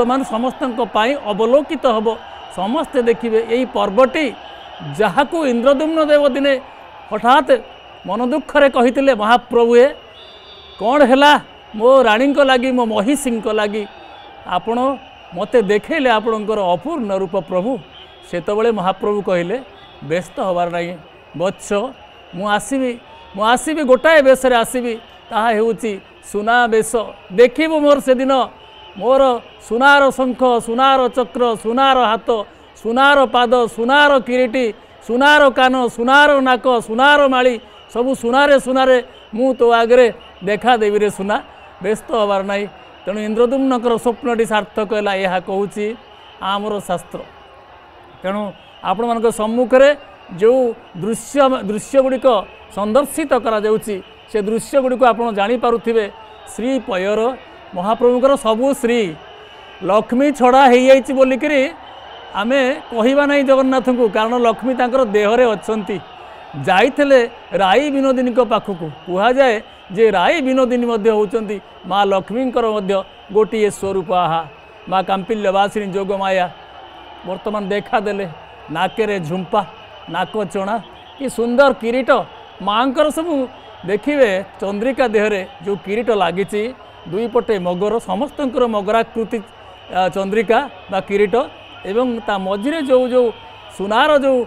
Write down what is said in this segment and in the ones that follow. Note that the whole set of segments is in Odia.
ବର୍ତ୍ତମାନ ସମସ୍ତଙ୍କ ପାଇଁ ଅବଲୋକିତ ହେବ। ସମସ୍ତେ ଦେଖିବେ ଏହି ପର୍ବଟି ଯାହାକୁ ଇନ୍ଦ୍ରଦୁମ୍ନ ଦେବ ଦିନେ ହଠାତ୍ ମନ ଦୁଃଖରେ କହିଥିଲେ ମହାପ୍ରଭୁଏ କ'ଣ ହେଲା? ମୋ ରାଣୀଙ୍କ ଲାଗି ମୋ ମହିଷୀଙ୍କ ଲାଗି। ଆପଣ ମୋତେ ଦେଖେଇଲେ ଆପଣଙ୍କର ଅପୂର୍ଣ୍ଣ ରୂପ ପ୍ରଭୁ ସେତେବେଳେ ମହାପ୍ରଭୁ କହିଲେ ବ୍ୟସ୍ତ ହେବାର ନାହିଁ ବତ୍ସ ମୁଁ ଆସିବି ମୁଁ ଆସିବି ଗୋଟାଏ ବେଶରେ ଆସିବି। ତାହା ହେଉଛି ସୁନା ବେଶ ଦେଖିବୁ ମୋର ସେଦିନ ମୋର ସୁନାର ଶଙ୍ଖ ସୁନାର ଚକ୍ର ସୁନାର ହାତ ସୁନାର ପାଦ ସୁନାର କିରୀଟି ସୁନାର କାନ ସୁନାର ନାକ ସୁନାର ମାଳି ସବୁ ସୁନାରେ ସୁନାରେ ମୁଁ ତୋ ଆଗରେ ଦେଖାଦେବିରେ ସୁନା। ବ୍ୟସ୍ତ ହେବାର ନାହିଁ। ତେଣୁ ଇନ୍ଦ୍ରଦୁମ୍ନଙ୍କର ସ୍ୱପ୍ନଟି ସାର୍ଥକ ହେଲା ଏହା କହୁଛି ଆମର ଶାସ୍ତ୍ର। ତେଣୁ ଆପଣମାନଙ୍କ ସମ୍ମୁଖରେ ଯେଉଁ ଦୃଶ୍ୟ ଦୃଶ୍ୟ ଗୁଡ଼ିକ ସନ୍ଦର୍ଶିତ କରାଯାଉଛି ସେ ଦୃଶ୍ୟ ଗୁଡ଼ିକୁ ଆପଣ ଜାଣିପାରୁଥିବେ। ଶ୍ରୀ ପୟର ମହାପ୍ରଭୁଙ୍କର ସବୁ ଶ୍ରୀ ଲକ୍ଷ୍ମୀ ଛଡ଼ା ହେଇଯାଇଛି ବୋଲିକିରି ଆମେ କହିବା ନାହିଁ ଜଗନ୍ନାଥଙ୍କୁ କାରଣ ଲକ୍ଷ୍ମୀ ତାଙ୍କର ଦେହରେ ଅଛନ୍ତି। ଯାଇଥିଲେ ରାଇ ବିନୋଦିନୀଙ୍କ ପାଖକୁ। କୁହାଯାଏ ଯେ ରାଇ ବିନୋଦିନୀ ମଧ୍ୟ ହେଉଛନ୍ତି ମା ଲକ୍ଷ୍ମୀଙ୍କର ମଧ୍ୟ ଗୋଟିଏ ସ୍ୱରୂପ। ଆହା ମା କାମ୍ପିଲ୍ୟବାସିନୀ ଯୋଗମାୟା ବର୍ତ୍ତମାନ ଦେଖାଦେଲେ ନାକେରେ ଝୁମ୍ପା ନାକ ଚଣା କି ସୁନ୍ଦର କିରୀଟ। ମାଙ୍କର ସବୁ ଦେଖିବେ ଚନ୍ଦ୍ରିକା ଦେହରେ ଯେଉଁ କିରୀଟ ଲାଗିଛି ଦୁଇ ପଟେ ମଗର ସମସ୍ତଙ୍କର ମଗରାକୃତି ଚନ୍ଦ୍ରିକା ବା କିରୀଟ ଏବଂ ତା ମଝିରେ ଯେଉଁ ଯେଉଁ ସୁନାର ଯେଉଁ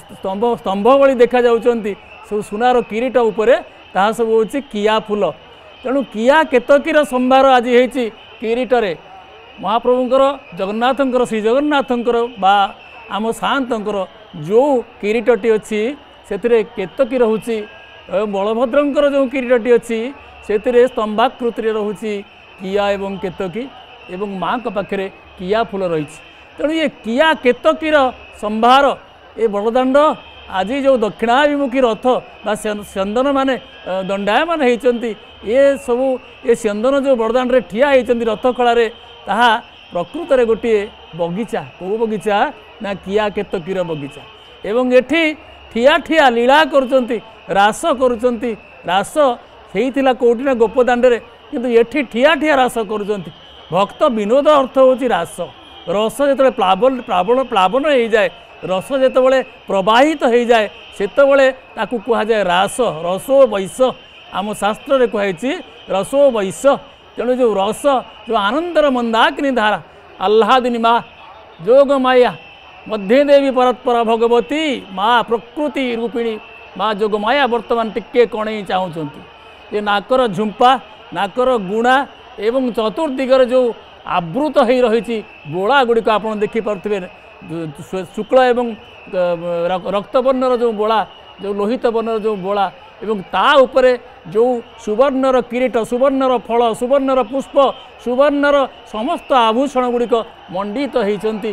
ସ୍ତମ୍ଭ ସ୍ତମ୍ଭ ଭଳି ଦେଖାଯାଉଛନ୍ତି ସବୁ ସୁନାର କିରୀଟ ଉପରେ ତାହା ସବୁ ହେଉଛି କିଆ ଫୁଲ। ତେଣୁ କିଆ କେତକୀର ସମ୍ଭାର ଆଜି ହେଇଛି କିରୀଟରେ। ମହାପ୍ରଭୁଙ୍କର ଜଗନ୍ନାଥଙ୍କର ଶ୍ରୀ ଜଗନ୍ନାଥଙ୍କର ବା ଆମ ସାଆନ୍ତଙ୍କର ଯେଉଁ କିରୀଟଟି ଅଛି ସେଥିରେ କେତକୀ ରହୁଛି ବଳଭଦ୍ରଙ୍କର ଯେଉଁ କିରୀଟଟି ଅଛି ସେଥିରେ ସ୍ତମ୍ଭାକୃତିରେ ରହୁଛି କିଆ ଏବଂ କେତକୀ ଏବଂ ମାଙ୍କ ପାଖରେ କିଆ ଫୁଲ ରହିଛି। ତେଣୁ ଏ କିଆ କେତକୀର ସମ୍ଭାର ଏ ବଡ଼ଦାଣ୍ଡ ଆଜି ଯେଉଁ ଦକ୍ଷିଣାଭିମୁଖୀ ରଥ ବା ଚନ୍ଦନମାନେ ଦଣ୍ଡାୟମାନ ହେଇଛନ୍ତି ଏ ସବୁ ଏ ଚନ୍ଦନ ଯେଉଁ ବଡ଼ଦାଣ୍ଡରେ ଠିଆ ହେଇଛନ୍ତି ରଥ ଖଳାରେ ତାହା ପ୍ରକୃତରେ ଗୋଟିଏ ବଗିଚା କେଉଁ ବଗିଚା ନା କିଆ କେତକୀର ବଗିଚା। ଏବଂ ଏଠି ଠିଆ ଠିଆ ଲୀଳା କରୁଛନ୍ତି ରାସ କରୁଛନ୍ତି ରାସ ହେଇଥିଲା କେଉଁଠି ନା ଗୋପଦାଣ୍ଡରେ କିନ୍ତୁ ଏଠି ଠିଆ ଠିଆ ରାସ କରୁଛନ୍ତି। ଭକ୍ତ ବିନୋଦ ଅର୍ଥ ହେଉଛି ରାସ। ରସ ଯେତେବେଳେ ପ୍ଲାବନ ପ୍ଲାବନ ପ୍ଲାବନ ହେଇଯାଏ ରସ ଯେତେବେଳେ ପ୍ରବାହିତ ହେଇଯାଏ ସେତେବେଳେ ତାକୁ କୁହାଯାଏ ରାସ ରସ ଓ ବୈଶ। ଆମ ଶାସ୍ତ୍ରରେ କୁହାଯାଇଛି ରସ ଓ ବୈଶ। ତେଣୁ ଯେଉଁ ରସ ଯେଉଁ ଆନନ୍ଦର ମନ୍ଦାକିନୀ ଧାରା ଆହ୍ଲାଦିନୀ ମା ଯୋଗ ମାୟା ମଧ୍ୟ ଦେବୀ ପରତ୍ପର ଭଗବତୀ ମା ପ୍ରକୃତି ରୂପିଣୀ ମା ଯୋଗ ମାୟା ବର୍ତ୍ତମାନ ଟିକେ କଣେଇ ଚାହୁଁଛନ୍ତି। ଯେ ନାକର ଝୁମ୍ପା ନାକର ଗୁଣା ଏବଂ ଚତୁର୍ଦିଗରେ ଯେଉଁ ଆବୃତ ହୋଇ ରହିଛି ବୋଳା ଗୁଡ଼ିକ ଆପଣ ଦେଖିପାରୁଥିବେ। ଶୁକ୍ଳ ଏବଂ ରକ୍ତବର୍ଣ୍ଣର ଯେଉଁ ବୋଳା ଯେଉଁ ଲୋହିତ ବର୍ଣ୍ଣର ଯେଉଁ ବୋଳା ଏବଂ ତା ଉପରେ ଯେଉଁ ସୁବର୍ଣ୍ଣର କିରୀଟ ସୁବର୍ଣ୍ଣର ଫଳ ସୁବର୍ଣ୍ଣର ପୁଷ୍ପ ସୁବର୍ଣ୍ଣର ସମସ୍ତ ଆଭୂଷଣ ଗୁଡ଼ିକ ମଣ୍ଡିତ ହୋଇଛନ୍ତି।